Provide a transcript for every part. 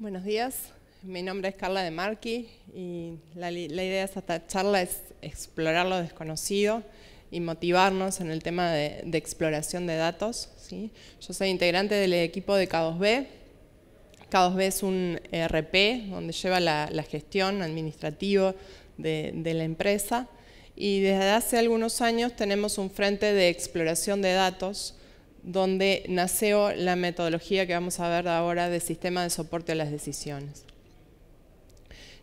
Buenos días, mi nombre es Carla de Marqui y la, idea de esta charla es explorar lo desconocido y motivarnos en el tema de, exploración de datos. Yo soy integrante del equipo de K2B. K2B es un ERP donde lleva la, gestión administrativa de la empresa y desde hace algunos años tenemos un frente de exploración de datos donde nació la metodología que vamos a ver ahora de sistema de soporte a las decisiones.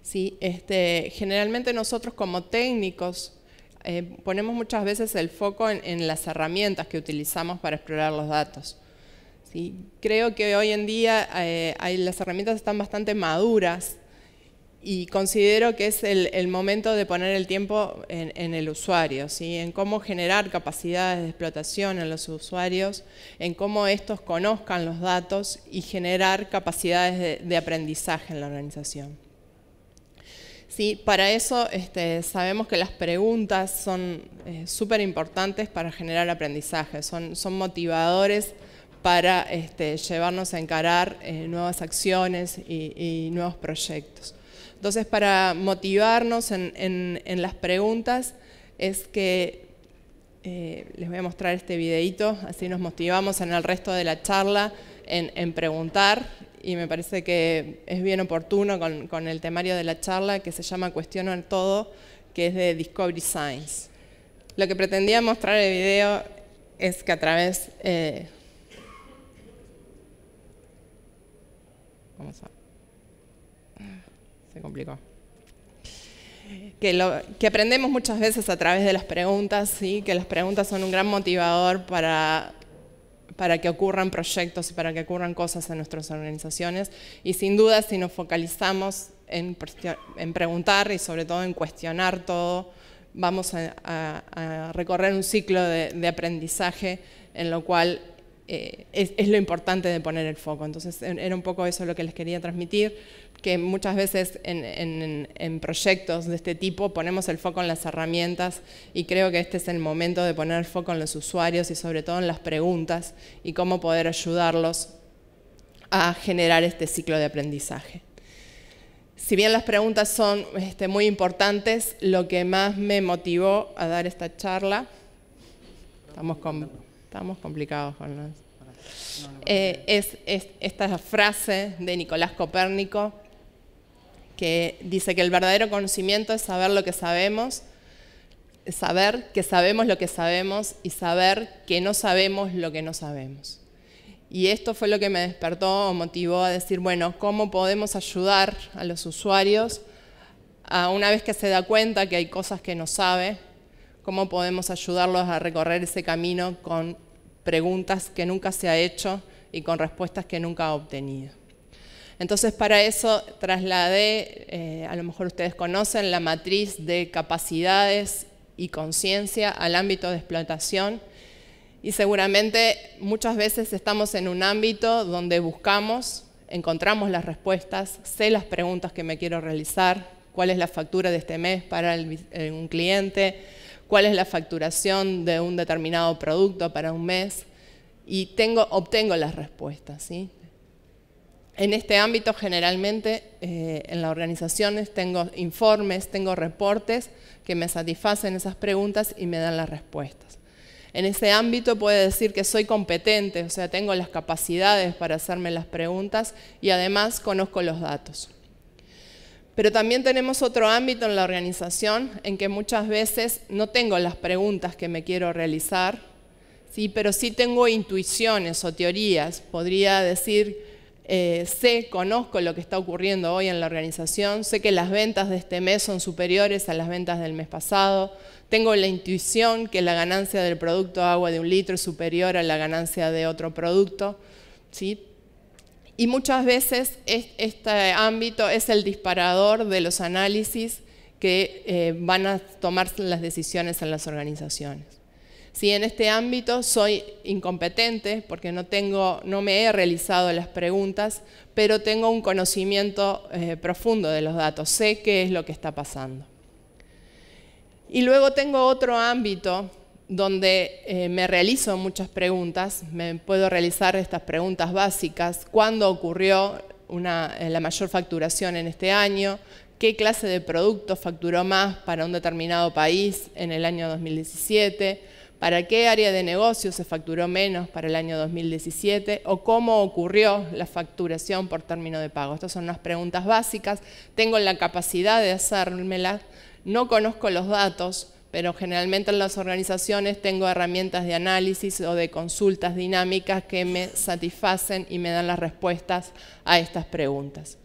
Sí, este, generalmente nosotros como técnicos eh, ponemos muchas veces el foco en, las herramientas que utilizamos para explorar los datos. ¿sí? Creo que hoy en día eh, las herramientas están bastante maduras y considero que es el, momento de poner el tiempo en, el usuario, ¿sí? en cómo generar capacidades de explotación en los usuarios, en cómo estos conozcan los datos y generar capacidades de, aprendizaje en la organización. Sí, para eso este, sabemos que las preguntas son eh, súper importantes para generar aprendizaje, son, motivadores para este, llevarnos a encarar eh, nuevas acciones y nuevos proyectos. Entonces, para motivarnos en, las preguntas, es que eh, les voy a mostrar este videito, así nos motivamos en el resto de la charla en, preguntar y me parece que es bien oportuno con, el temario de la charla que se llama Cuestionar Todo, que es de Discovery Science. Lo que pretendía mostrar el video es que a través... Eh, vamos a complicó. Que, que, aprendemos muchas veces a través de las preguntas, ¿sí? que las preguntas son un gran motivador para, para que ocurran proyectos y para que ocurran cosas en nuestras organizaciones. Y sin duda, si nos focalizamos en, en preguntar y sobre todo en cuestionar todo, vamos a, recorrer un ciclo de, aprendizaje en lo cual eh, es, es, lo importante de poner el foco. Entonces, era un poco eso lo que les quería transmitir que muchas veces en, proyectos de este tipo ponemos el foco en las herramientas y creo que este es el momento de poner el foco en los usuarios y sobre todo en las preguntas y cómo poder ayudarlos a generar este ciclo de aprendizaje. Si bien las preguntas son este, muy importantes, lo que más me motivó a dar esta charla, estamos, estamos complicados con las... Eh, es, es, esta frase de Nicolás Copérnico, que dice que el verdadero conocimiento es saber lo que sabemos, saber que sabemos lo que sabemos y saber que no sabemos lo que no sabemos. Y esto fue lo que me despertó o motivó a decir, bueno, ¿cómo podemos ayudar a los usuarios a una vez que se da cuenta que hay cosas que no sabe, cómo podemos ayudarlos a recorrer ese camino con preguntas que nunca se ha hecho y con respuestas que nunca ha obtenido? Entonces para eso trasladé, eh, a lo mejor ustedes conocen, la matriz de capacidades y conciencia al ámbito de explotación. Y seguramente muchas veces estamos en un ámbito donde buscamos, encontramos las respuestas, sé las preguntas que me quiero realizar, cuál es la factura de este mes para eh, un cliente, cuál es la facturación de un determinado producto para un mes y tengo, obtengo las respuestas. ¿sí? En este ámbito generalmente eh, en las organizaciones tengo informes, tengo reportes que me satisfacen esas preguntas y me dan las respuestas. En ese ámbito puedo decir que soy competente, o sea, tengo las capacidades para hacerme las preguntas y además conozco los datos. Pero también tenemos otro ámbito en la organización en que muchas veces no tengo las preguntas que me quiero realizar, ¿sí? pero sí tengo intuiciones o teorías. Podría decir eh, sé, conozco lo que está ocurriendo hoy en la organización, sé que las ventas de este mes son superiores a las ventas del mes pasado, tengo la intuición que la ganancia del producto agua de un litro es superior a la ganancia de otro producto. ¿sí? Y muchas veces este ámbito es el disparador de los análisis que eh, van a tomar las decisiones en las organizaciones. Si en este ámbito soy incompetente porque no, tengo, no me he realizado las preguntas, pero tengo un conocimiento eh, profundo de los datos, sé qué es lo que está pasando. Y luego tengo otro ámbito donde eh, me realizo muchas preguntas, me puedo realizar estas preguntas básicas, cuándo ocurrió eh, la mayor facturación en este año, qué clase de producto facturó más para un determinado país en el año 2017, para qué área de negocio se facturó menos para el año 2017 o cómo ocurrió la facturación por término de pago. Estas son unas preguntas básicas. Tengo la capacidad de hacérmelas. No conozco los datos, pero generalmente en las organizaciones tengo herramientas de análisis o de consultas dinámicas que me satisfacen y me dan las respuestas a estas preguntas.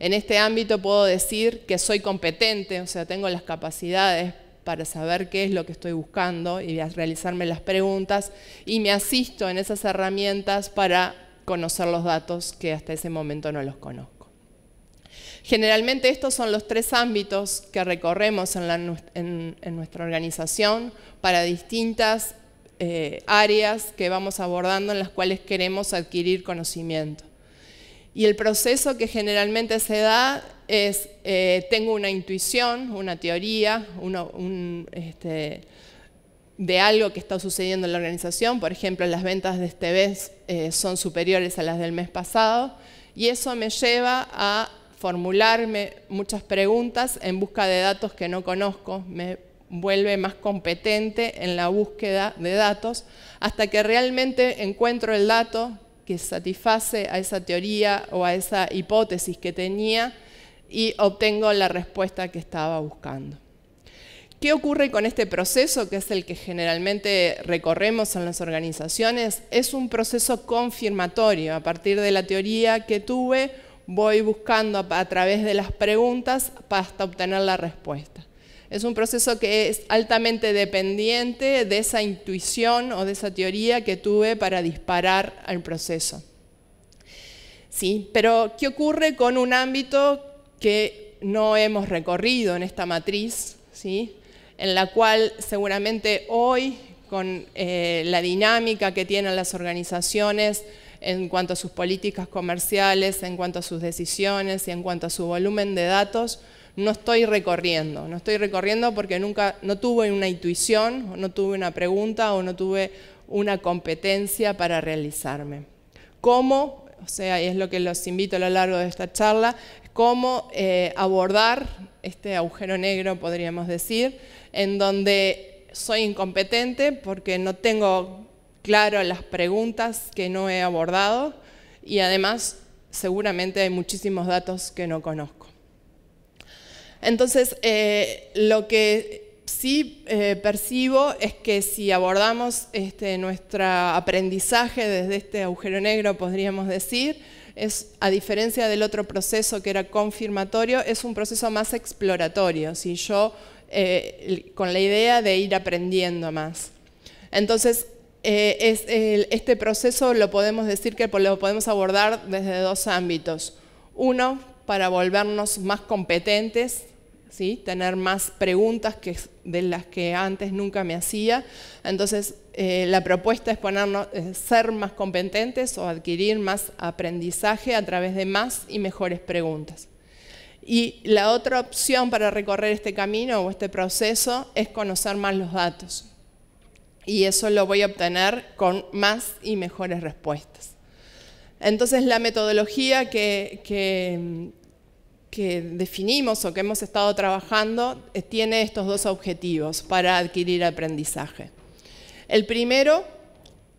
En este ámbito puedo decir que soy competente, o sea, tengo las capacidades para saber qué es lo que estoy buscando y realizarme las preguntas y me asisto en esas herramientas para conocer los datos que hasta ese momento no los conozco. Generalmente estos son los tres ámbitos que recorremos en, nuestra organización para distintas eh, áreas que vamos abordando en las cuales queremos adquirir conocimiento. Y el proceso que generalmente se da es, eh, tengo una intuición, una teoría, este, de algo que está sucediendo en la organización, por ejemplo, las ventas de este mes eh, son superiores a las del mes pasado, y eso me lleva a formularme muchas preguntas en busca de datos que no conozco, me vuelve más competente en la búsqueda de datos, hasta que realmente encuentro el dato que satisface a esa teoría o a esa hipótesis que tenía y obtengo la respuesta que estaba buscando. ¿Qué ocurre con este proceso, que es el que generalmente recorremos en las organizaciones? Es un proceso confirmatorio. A partir de la teoría que tuve, voy buscando a través de las preguntas hasta obtener la respuesta. Es un proceso que es altamente dependiente de esa intuición o de esa teoría que tuve para disparar al proceso. ¿Sí? Pero, ¿qué ocurre con un ámbito que no hemos recorrido en esta matriz? ¿sí? En la cual seguramente hoy, con eh, la dinámica que tienen las organizaciones, en cuanto a sus políticas comerciales, en cuanto a sus decisiones y en cuanto a su volumen de datos, no estoy recorriendo. No estoy recorriendo porque nunca, no tuve una intuición, no tuve una pregunta o no tuve una competencia para realizarme. ¿Cómo? O sea, y es lo que los invito a lo largo de esta charla, cómo eh, abordar este agujero negro, podríamos decir, en donde soy incompetente porque no tengo claro las preguntas que no he abordado y además seguramente hay muchísimos datos que no conozco. Entonces, eh, lo que sí eh, percibo es que si abordamos este, nuestro aprendizaje desde este agujero negro, podríamos decir, es, a diferencia del otro proceso que era confirmatorio, es un proceso más exploratorio, si yo eh, con la idea de ir aprendiendo más. Entonces, este proceso lo podemos decir que lo podemos abordar desde dos ámbitos. Uno, para volvernos más competentes, ¿sí? tener más preguntas que, de las que antes nunca me hacía. Entonces, eh, la propuesta es ponernos, ser más competentes o adquirir más aprendizaje a través de más y mejores preguntas. Y la otra opción para recorrer este camino o este proceso es conocer más los datos. Y eso lo voy a obtener con más y mejores respuestas. Entonces la metodología que, definimos o que hemos estado trabajando eh, tiene estos dos objetivos para adquirir aprendizaje. El primero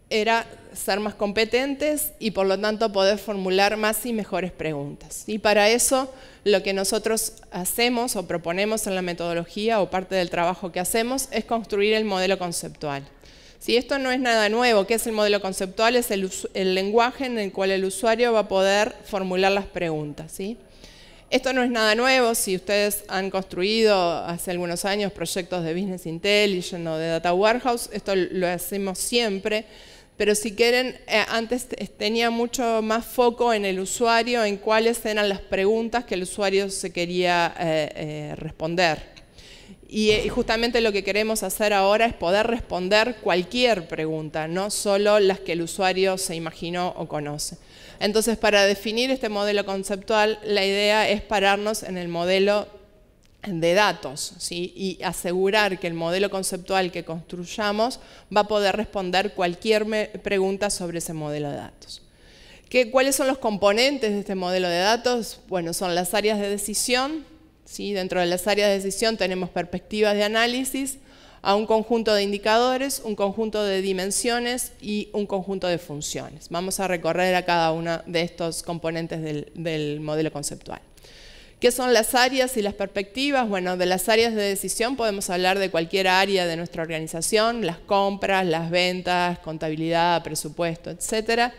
era ser más competentes y por lo tanto poder formular más y mejores preguntas. Y para eso lo que nosotros hacemos o proponemos en la metodología o parte del trabajo que hacemos es construir el modelo conceptual. Si esto no es nada nuevo, ¿qué es el modelo conceptual? Es el, el lenguaje en el cual el usuario va a poder formular las preguntas. ¿sí? Esto no es nada nuevo, si ustedes han construido hace algunos años proyectos de Business Intelligence o de Data Warehouse, esto lo hacemos siempre, pero si quieren, eh, antes tenía mucho más foco en el usuario, en cuáles eran las preguntas que el usuario se quería eh, eh, responder. Y, y justamente lo que queremos hacer ahora es poder responder cualquier pregunta, no solo las que el usuario se imaginó o conoce. Entonces, para definir este modelo conceptual, la idea es pararnos en el modelo de datos y asegurar que el modelo conceptual que construyamos va a poder responder cualquier pregunta sobre ese modelo de datos. ¿Cuáles son los componentes de este modelo de datos? Bueno, son las áreas de decisión. ¿Sí? Dentro de las áreas de decisión tenemos perspectivas de análisis, a un conjunto de indicadores, un conjunto de dimensiones y un conjunto de funciones. Vamos a recorrer a cada uno de estos componentes del, del modelo conceptual. ¿Qué son las áreas y las perspectivas? Bueno, de las áreas de decisión podemos hablar de cualquier área de nuestra organización, las compras, las ventas, contabilidad, presupuesto, etcétera.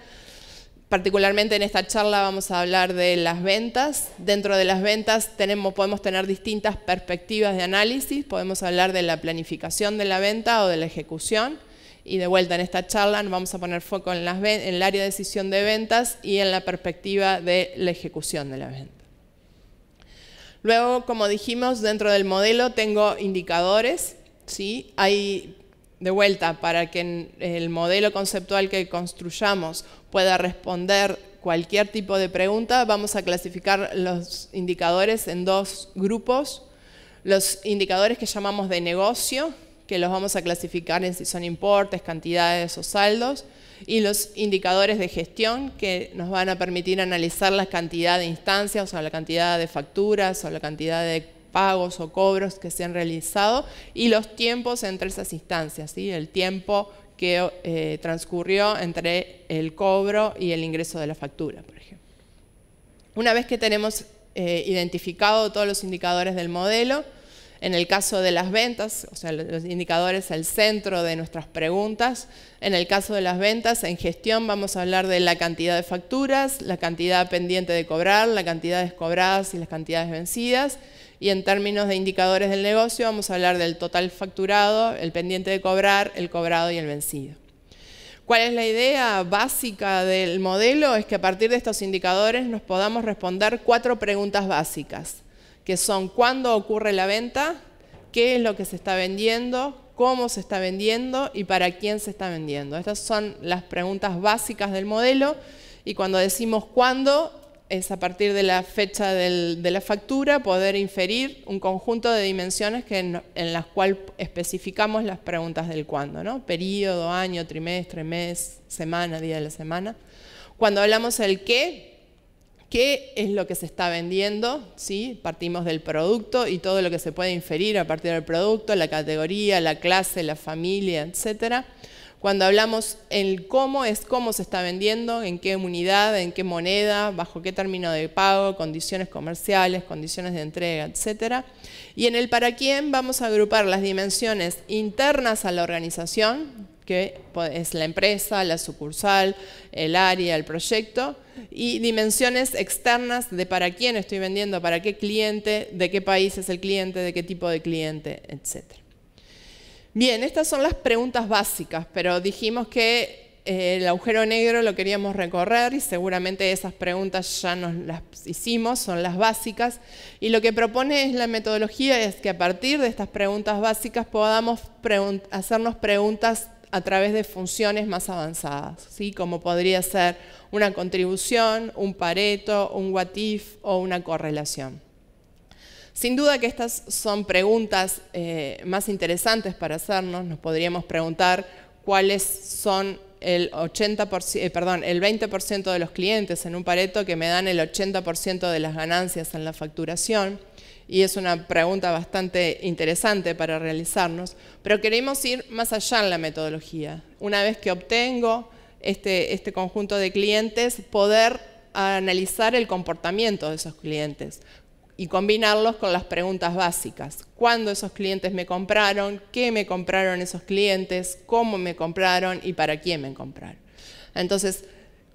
Particularmente en esta charla vamos a hablar de las ventas. Dentro de las ventas tenemos, podemos tener distintas perspectivas de análisis. Podemos hablar de la planificación de la venta o de la ejecución. Y de vuelta en esta charla nos vamos a poner foco en, en el área de decisión de ventas y en la perspectiva de la ejecución de la venta. Luego, como dijimos, dentro del modelo tengo indicadores. ¿sí? Hay de vuelta, para que el modelo conceptual que construyamos pueda responder cualquier tipo de pregunta, vamos a clasificar los indicadores en dos grupos. Los indicadores que llamamos de negocio, que los vamos a clasificar en si son importes, cantidades o saldos, y los indicadores de gestión, que nos van a permitir analizar la cantidad de instancias, o la cantidad de facturas o la cantidad de pagos o cobros que se han realizado y los tiempos entre esas instancias, ¿sí? el tiempo que eh, transcurrió entre el cobro y el ingreso de la factura, por ejemplo. Una vez que tenemos eh, identificado todos los indicadores del modelo, en el caso de las ventas, o sea, los indicadores el centro de nuestras preguntas. En el caso de las ventas, en gestión vamos a hablar de la cantidad de facturas, la cantidad pendiente de cobrar, la cantidad descobradas y las cantidades vencidas. Y en términos de indicadores del negocio vamos a hablar del total facturado, el pendiente de cobrar, el cobrado y el vencido. ¿Cuál es la idea básica del modelo? Es que a partir de estos indicadores nos podamos responder cuatro preguntas básicas, que son cuándo ocurre la venta, qué es lo que se está vendiendo, cómo se está vendiendo y para quién se está vendiendo. Estas son las preguntas básicas del modelo y cuando decimos cuándo, es a partir de la fecha de la factura poder inferir un conjunto de dimensiones que en, las cuales especificamos las preguntas del cuándo, ¿no? Período, año, trimestre, mes, semana, día de la semana. Cuando hablamos del qué, qué es lo que se está vendiendo, ¿sí? Partimos del producto y todo lo que se puede inferir a partir del producto, la categoría, la clase, la familia, etcétera. Cuando hablamos el cómo, es cómo se está vendiendo, en qué unidad, en qué moneda, bajo qué término de pago, condiciones comerciales, condiciones de entrega, etc. Y en el para quién vamos a agrupar las dimensiones internas a la organización, que es la empresa, la sucursal, el área, el proyecto, y dimensiones externas de para quién estoy vendiendo, para qué cliente, de qué país es el cliente, de qué tipo de cliente, etc. Bien, estas son las preguntas básicas, pero dijimos que eh, el agujero negro lo queríamos recorrer y seguramente esas preguntas ya nos las hicimos, son las básicas. Y lo que propone es la metodología es que a partir de estas preguntas básicas podamos hacernos preguntas a través de funciones más avanzadas, ¿sí? como podría ser una contribución, un pareto, un what if o una correlación. Sin duda que estas son preguntas eh, más interesantes para hacernos. Nos podríamos preguntar cuáles son el, 80%, eh, perdón, el 20% de los clientes en un Pareto que me dan el 80% de las ganancias en la facturación. Y es una pregunta bastante interesante para realizarnos. Pero queremos ir más allá en la metodología. Una vez que obtengo este, este conjunto de clientes, poder analizar el comportamiento de esos clientes y combinarlos con las preguntas básicas. ¿Cuándo esos clientes me compraron? ¿Qué me compraron esos clientes? ¿Cómo me compraron? ¿Y para quién me compraron? Entonces,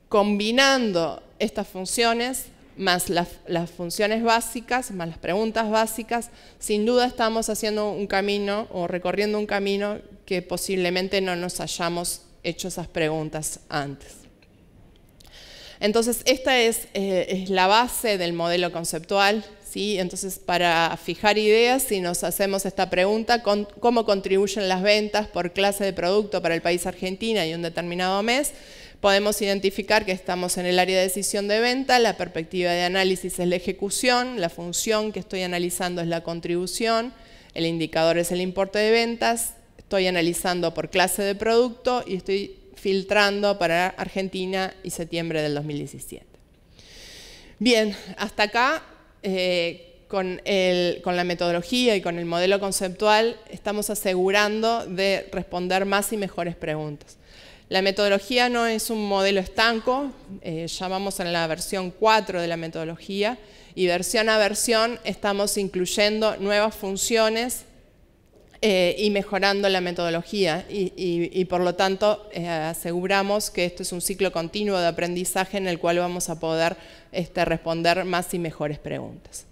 combinando estas funciones más las, funciones básicas, más las preguntas básicas, sin duda estamos haciendo un camino o recorriendo un camino que posiblemente no nos hayamos hecho esas preguntas antes. Entonces, esta es, eh, es la base del modelo conceptual, entonces, para fijar ideas, si nos hacemos esta pregunta, ¿cómo contribuyen las ventas por clase de producto para el país Argentina y un determinado mes? Podemos identificar que estamos en el área de decisión de venta, la perspectiva de análisis es la ejecución, la función que estoy analizando es la contribución, el indicador es el importe de ventas, estoy analizando por clase de producto y estoy filtrando para Argentina y septiembre del 2017. Bien, hasta acá eh, con, la metodología y con el modelo conceptual estamos asegurando de responder más y mejores preguntas. La metodología no es un modelo estanco, eh, ya vamos en la versión 4 de la metodología y versión a versión estamos incluyendo nuevas funciones eh, y mejorando la metodología y, por lo tanto eh, aseguramos que esto es un ciclo continuo de aprendizaje en el cual vamos a poder este, responder más y mejores preguntas.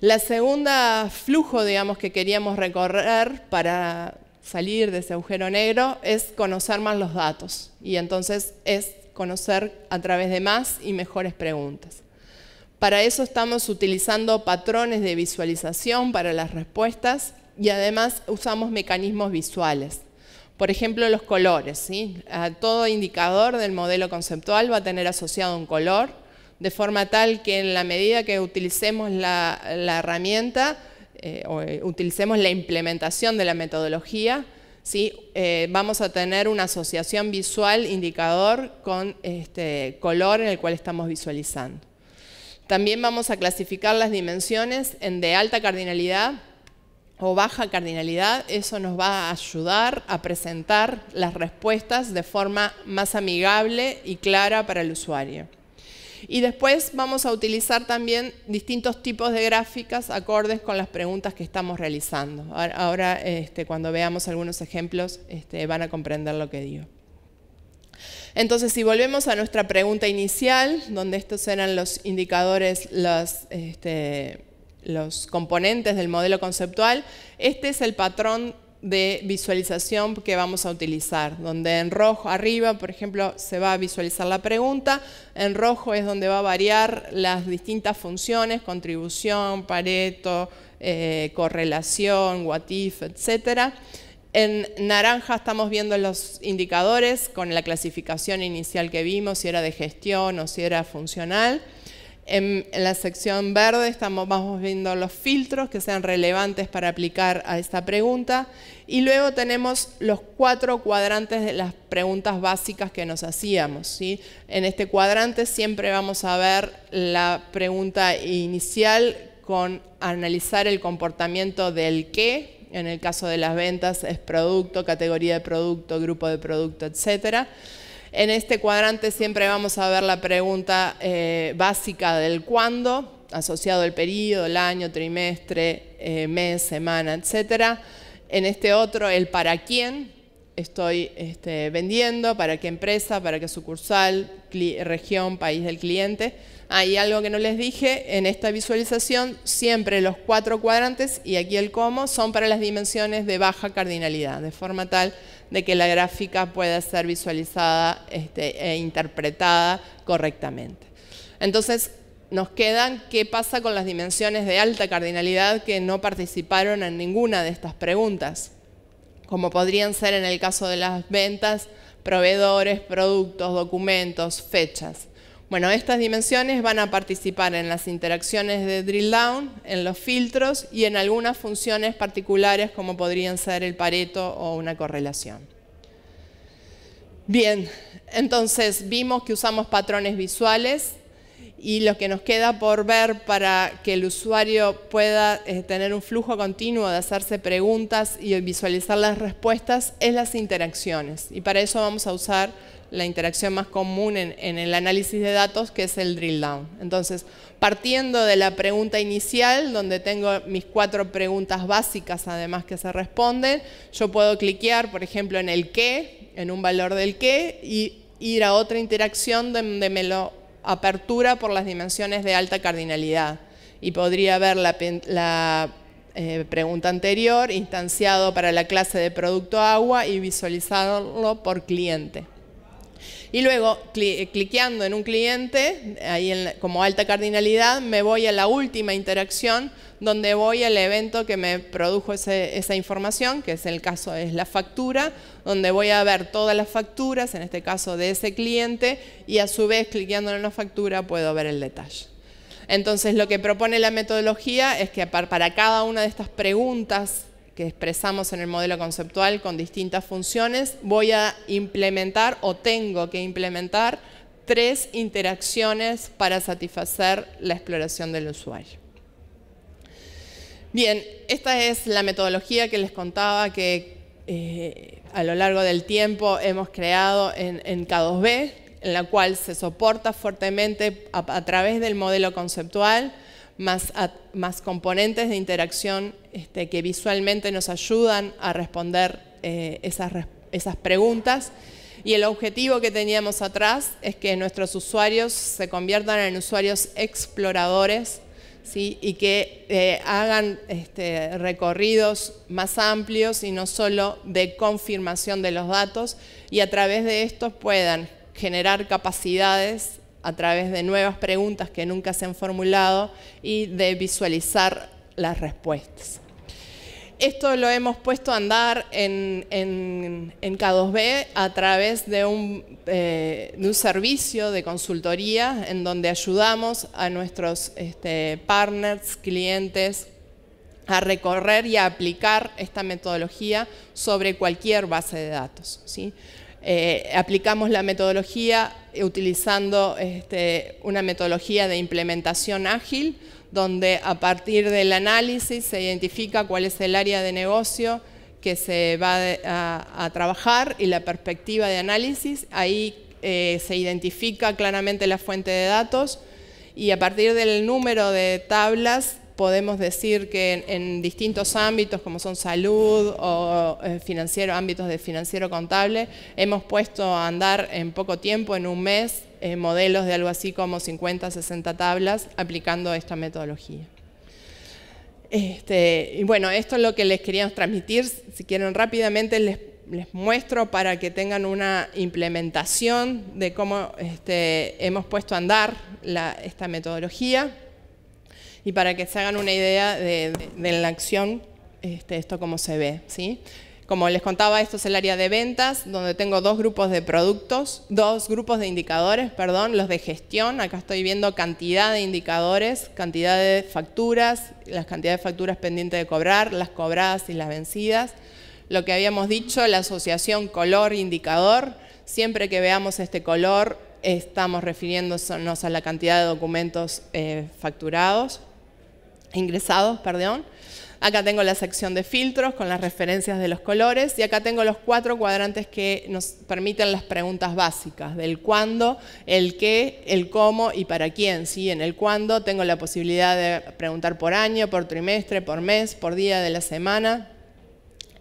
La segunda flujo, digamos, que queríamos recorrer para salir de ese agujero negro es conocer más los datos y entonces es conocer a través de más y mejores preguntas. Para eso estamos utilizando patrones de visualización para las respuestas y además usamos mecanismos visuales. Por ejemplo, los colores. ¿sí? todo indicador del modelo conceptual va a tener asociado un color, de forma tal que en la medida que utilicemos la, herramienta eh, o eh, utilicemos la implementación de la metodología, ¿sí? Eh, vamos a tener una asociación visual indicador con este color en el cual estamos visualizando. También vamos a clasificar las dimensiones en de alta cardinalidad o baja cardinalidad, eso nos va a ayudar a presentar las respuestas de forma más amigable y clara para el usuario. Y después vamos a utilizar también distintos tipos de gráficas acordes con las preguntas que estamos realizando. Ahora, este, cuando veamos algunos ejemplos, este, van a comprender lo que digo. Entonces, si volvemos a nuestra pregunta inicial, donde estos eran los indicadores, los, este, los componentes del modelo conceptual, este es el patrón de visualización que vamos a utilizar, donde en rojo arriba, por ejemplo, se va a visualizar la pregunta, en rojo es donde va a variar las distintas funciones, contribución, pareto, eh, correlación, what if, etc. En naranja estamos viendo los indicadores con la clasificación inicial que vimos, si era de gestión o si era funcional. En, la sección verde estamos, vamos viendo los filtros que sean relevantes para aplicar a esta pregunta. Y luego tenemos los cuatro cuadrantes de las preguntas básicas que nos hacíamos. En este cuadrante siempre vamos a ver la pregunta inicial con analizar el comportamiento del qué. En el caso de las ventas es producto, categoría de producto, grupo de producto, etcétera. En este cuadrante siempre vamos a ver la pregunta eh, básica del cuándo, asociado al periodo, el año, trimestre, eh, mes, semana, etc. En este otro, el para quién estoy este, vendiendo, para qué empresa, para qué sucursal, región, país del cliente. Hay algo que no les dije, en esta visualización siempre los cuatro cuadrantes y aquí el cómo son para las dimensiones de baja cardinalidad, de forma tal de que la gráfica pueda ser visualizada este, e interpretada correctamente. Entonces, nos quedan qué pasa con las dimensiones de alta cardinalidad que no participaron en ninguna de estas preguntas, como podrían ser en el caso de las ventas, proveedores, productos, documentos, fechas. Bueno, estas dimensiones van a participar en las interacciones de drill down, en los filtros y en algunas funciones particulares como podrían ser el pareto o una correlación. Bien, entonces vimos que usamos patrones visuales y lo que nos queda por ver para que el usuario pueda eh, tener un flujo continuo de hacerse preguntas y visualizar las respuestas es las interacciones. Y para eso vamos a usar la interacción más común en, el análisis de datos, que es el drill down. Entonces, partiendo de la pregunta inicial, donde tengo mis cuatro preguntas básicas además que se responden, yo puedo cliquear, por ejemplo, en el qué, en un valor del qué, y ir a otra interacción donde me lo apertura por las dimensiones de alta cardinalidad. Y podría ver la, eh, pregunta anterior instanciado para la clase de producto agua y visualizarlo por cliente. Y luego, cliqueando en un cliente, ahí como alta cardinalidad, me voy a la última interacción donde voy al evento que me produjo esa información, que es el caso es la factura, donde voy a ver todas las facturas, en este caso de ese cliente, y a su vez, cliqueando en una factura, puedo ver el detalle. Entonces, lo que propone la metodología es que para cada una de estas preguntas que expresamos en el modelo conceptual con distintas funciones, voy a implementar o tengo que implementar tres interacciones para satisfacer la exploración del usuario. Bien, esta es la metodología que les contaba que eh, a lo largo del tiempo hemos creado en, K2B, en la cual se soporta fuertemente a, través del modelo conceptual, más, componentes de interacción este, que visualmente nos ayudan a responder eh, esas preguntas. Y el objetivo que teníamos atrás es que nuestros usuarios se conviertan en usuarios exploradores y que eh, hagan este, recorridos más amplios y no solo de confirmación de los datos y a través de estos puedan generar capacidades a través de nuevas preguntas que nunca se han formulado y de visualizar las respuestas. Esto lo hemos puesto a andar en, K2B a través de un, eh, de un, servicio de consultoría en donde ayudamos a nuestros este, partners, clientes, a recorrer y a aplicar esta metodología sobre cualquier base de datos. Eh, aplicamos la metodología utilizando este, una metodología de implementación ágil, donde a partir del análisis se identifica cuál es el área de negocio que se va a, trabajar y la perspectiva de análisis. Ahí eh, se identifica claramente la fuente de datos y a partir del número de tablas podemos decir que en, distintos ámbitos como son salud o eh, financiero, ámbitos de financiero contable, hemos puesto a andar en poco tiempo, en un mes, eh, modelos de algo así como 50, 60 tablas aplicando esta metodología. Este, y bueno, esto es lo que les queríamos transmitir. Si quieren rápidamente les, muestro para que tengan una implementación de cómo este, hemos puesto a andar esta metodología y para que se hagan una idea de, la acción, este, esto cómo se ve. ¿sí? Como les contaba, esto es el área de ventas, donde tengo dos grupos de productos, dos grupos de indicadores, perdón, los de gestión. Acá estoy viendo cantidad de indicadores, cantidad de facturas, las cantidades de facturas pendientes de cobrar, las cobradas y las vencidas. Lo que habíamos dicho, la asociación color-indicador, siempre que veamos este color, estamos refiriéndonos a la cantidad de documentos eh, facturados ingresados, perdón. Acá tengo la sección de filtros con las referencias de los colores y acá tengo los cuatro cuadrantes que nos permiten las preguntas básicas del cuándo, el qué, el cómo y para quién. ¿sí? En el cuándo tengo la posibilidad de preguntar por año, por trimestre, por mes, por día de la semana.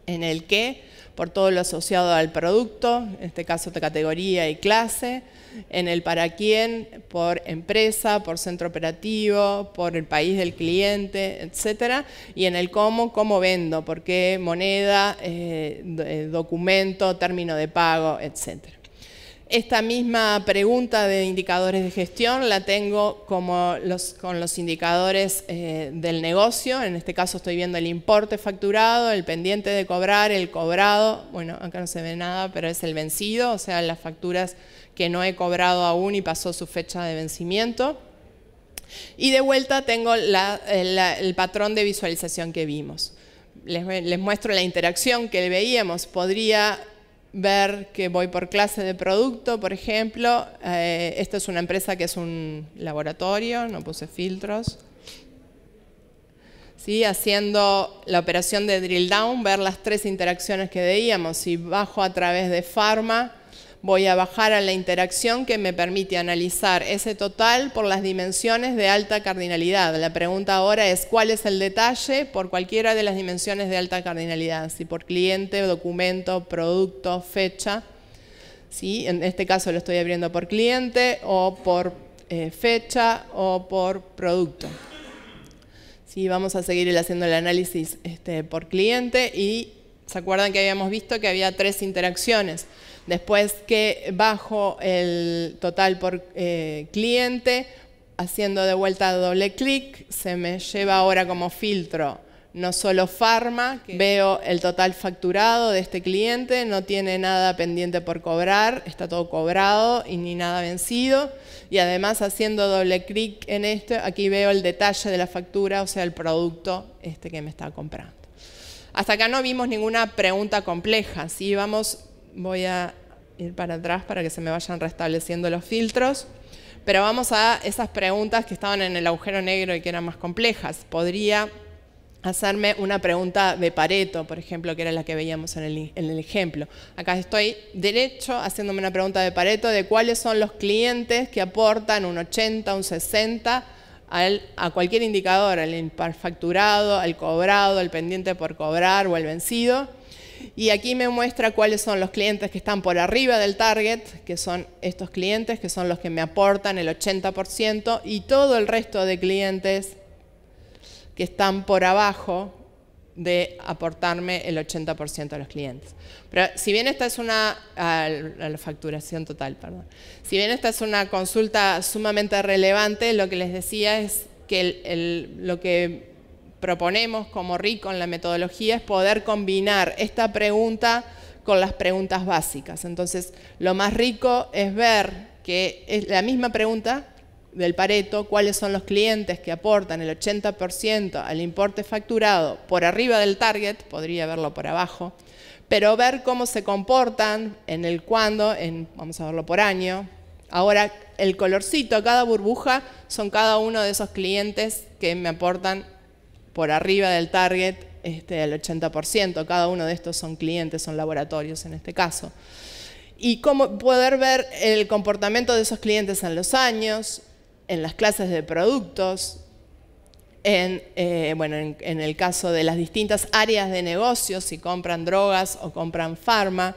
En el qué, por todo lo asociado al producto, en este caso de categoría y clase en el para quién, por empresa, por centro operativo, por el país del cliente, etc. Y en el cómo, cómo vendo, por qué moneda, eh, eh, documento, término de pago, etc. Esta misma pregunta de indicadores de gestión la tengo con los indicadores eh, del negocio. En este caso estoy viendo el importe facturado, el pendiente de cobrar, el cobrado. Bueno, acá no se ve nada, pero es el vencido, o sea, las facturas que no he cobrado aún y pasó su fecha de vencimiento. Y de vuelta tengo el, patrón de visualización que vimos. Les, muestro la interacción que veíamos. Podría ver que voy por clase de producto, por ejemplo. Eh, esta es una empresa que es un laboratorio, no puse filtros. ¿Sí? Haciendo la operación de drill down, ver las tres interacciones que veíamos. Si bajo a través de pharma, voy a bajar a la interacción que me permite analizar ese total por las dimensiones de alta cardinalidad. La pregunta ahora es cuál es el detalle por cualquiera de las dimensiones de alta cardinalidad, si por cliente, documento, producto, fecha. ¿sí? En este caso lo estoy abriendo por cliente o por eh, fecha o por producto. ¿Sí? Vamos a seguir haciendo el análisis este, por cliente y se acuerdan que habíamos visto que había tres interacciones. Después que bajo el total por eh, cliente, haciendo de vuelta doble clic, se me lleva ahora como filtro no solo Pharma, veo el total facturado de este cliente, no tiene nada pendiente por cobrar, está todo cobrado y ni nada vencido. Y además haciendo doble clic en esto, aquí veo el detalle de la factura, o sea, el producto este que me está comprando. Hasta acá no vimos ninguna pregunta compleja. ¿sí? Vamos, voy a ir para atrás para que se me vayan restableciendo los filtros. Pero vamos a esas preguntas que estaban en el agujero negro y que eran más complejas. Podría hacerme una pregunta de Pareto, por ejemplo, que era la que veíamos en el, ejemplo. Acá estoy derecho haciéndome una pregunta de Pareto de cuáles son los clientes que aportan un 80, un 60 a cualquier indicador, al imperfacturado, al cobrado, al pendiente por cobrar o al vencido. Y aquí me muestra cuáles son los clientes que están por arriba del target, que son estos clientes, que son los que me aportan el 80%, y todo el resto de clientes que están por abajo de aportarme el 80% de los clientes. Pero si bien esta es una, la facturación total, perdón. Si bien esta es una consulta sumamente relevante, lo que les decía es que lo que proponemos como rico en la metodología es poder combinar esta pregunta con las preguntas básicas. Entonces, lo más rico es ver que es la misma pregunta del Pareto, cuáles son los clientes que aportan el 80% al importe facturado por arriba del target, podría verlo por abajo, pero ver cómo se comportan en el cuándo, en, vamos a verlo por año. Ahora, el colorcito, cada burbuja, son cada uno de esos clientes que me aportan por arriba del target este, el 80%. Cada uno de estos son clientes, son laboratorios en este caso. Y cómo poder ver el comportamiento de esos clientes en los años, en las clases de productos, en, eh, bueno, en, el caso de las distintas áreas de negocio, si compran drogas o compran farma.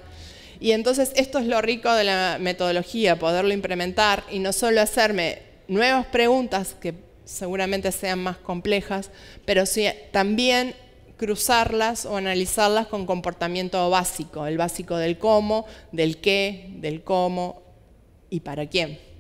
Y entonces esto es lo rico de la metodología, poderlo implementar y no solo hacerme nuevas preguntas que seguramente sean más complejas, pero sí, también cruzarlas o analizarlas con comportamiento básico, el básico del cómo, del qué, del cómo y para quién.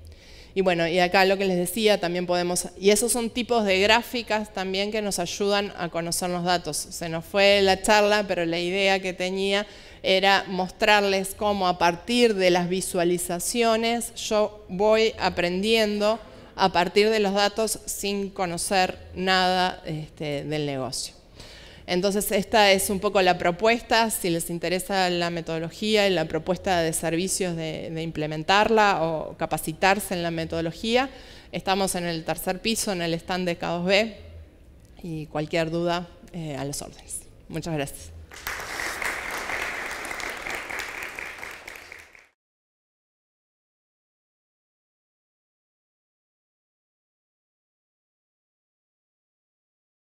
Y bueno, y acá lo que les decía, también podemos, y esos son tipos de gráficas también que nos ayudan a conocer los datos. Se nos fue la charla, pero la idea que tenía era mostrarles cómo a partir de las visualizaciones yo voy aprendiendo a partir de los datos sin conocer nada este, del negocio. Entonces, esta es un poco la propuesta, si les interesa la metodología y la propuesta de servicios de, implementarla o capacitarse en la metodología. Estamos en el tercer piso, en el stand de K2B, y cualquier duda, eh, a las órdenes. Muchas gracias.